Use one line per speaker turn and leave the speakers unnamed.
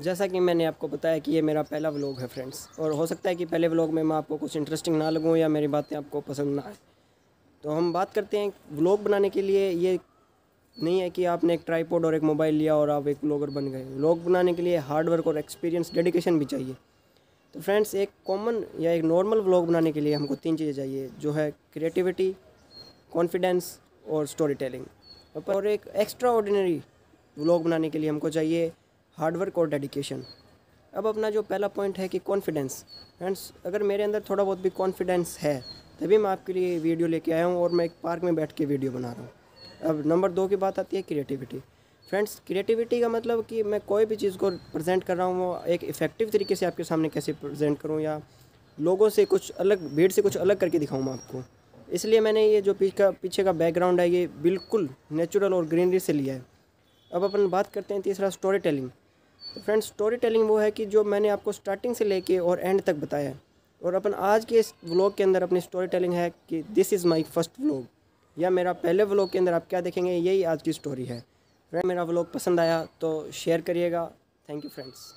जैसा कि मैंने आपको बताया कि ये मेरा पहला व्लॉग है फ्रेंड्स और हो सकता है कि पहले व्लॉग में मैं आपको कुछ इंटरेस्टिंग ना लगूँ या मेरी बातें आपको पसंद ना आए. तो हम बात करते हैं व्लॉग बनाने के लिए. ये नहीं है कि आपने एक ट्राईपोड और एक मोबाइल लिया और आप एक व्लॉगर बन गए. व्लॉग बनाने के लिए हार्डवर्क और एक्सपीरियंस डेडिकेशन भी चाहिए. तो फ्रेंड्स एक कॉमन या एक नॉर्मल व्लॉग बनाने के लिए हमको तीन चीज़ें चाहिए, जो है क्रिएटिविटी कॉन्फिडेंस और स्टोरी टेलिंग और एक एक्स्ट्रा ऑर्डिनरी व्लॉग बनाने के लिए हमको चाहिए हार्डवर्क और डेडिकेशन। अब अपना जो पहला पॉइंट है कि कॉन्फिडेंस फ्रेंड्स अगर मेरे अंदर थोड़ा बहुत भी कॉन्फिडेंस है, तभी मैं आपके लिए वीडियो लेके आया हूँ और मैं एक पार्क में बैठ के वीडियो बना रहा हूँ। अब नंबर दो की बात आती है क्रिएटिविटी फ्रेंड्स क्रिएटिविटी का मतलब कि मैं कोई भी चीज़ को प्रेजेंट कर रहा हूँ, वो एक इफ़ेक्टिव तरीके से आपके सामने कैसे प्रेजेंट करूँ या लोगों से कुछ अलग, भीड़ से कुछ अलग करके दिखाऊँ मैं आपको। इसलिए मैंने ये जो पीछे का पीछे का बैकग्राउंड है, ये बिल्कुल नेचुरल और ग्रीनरी से लिया है। अब अपन बात करते हैं तीसरा स्टोरी टेलिंग तो फ्रेंड्स स्टोरी टेलिंग वो है कि जो मैंने आपको स्टार्टिंग से लेके और एंड तक बताया और अपन आज के इस व्लॉग के अंदर अपनी स्टोरी टेलिंग है कि this is my first vlog या मेरा पहले व्लॉग के अंदर आप क्या देखेंगे, यही आज की स्टोरी है। फ्रेंड मेरा व्लॉग पसंद आया तो शेयर करिएगा। Thank you friends